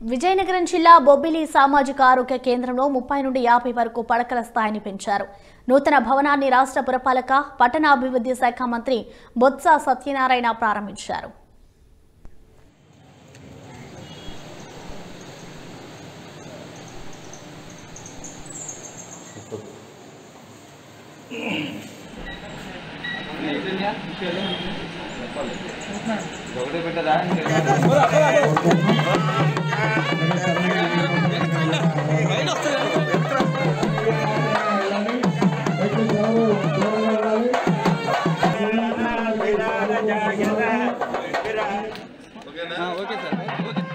విజయనగరం జిల్లా బొబ్బిలి సామాజిక ఆరోగ్య కేంద్రంలో ముప్పై నుండి యాభై వరకు పడకల స్థాయిని పెంచారు. నూతన భవనాన్ని రాష్ట్ర పురపాలక పట్టణాభివృద్ధి శాఖ మంత్రి బొత్స సత్యనారాయణ ప్రారంభించారు. ఒకటే పెట్టదా? Okay sir okay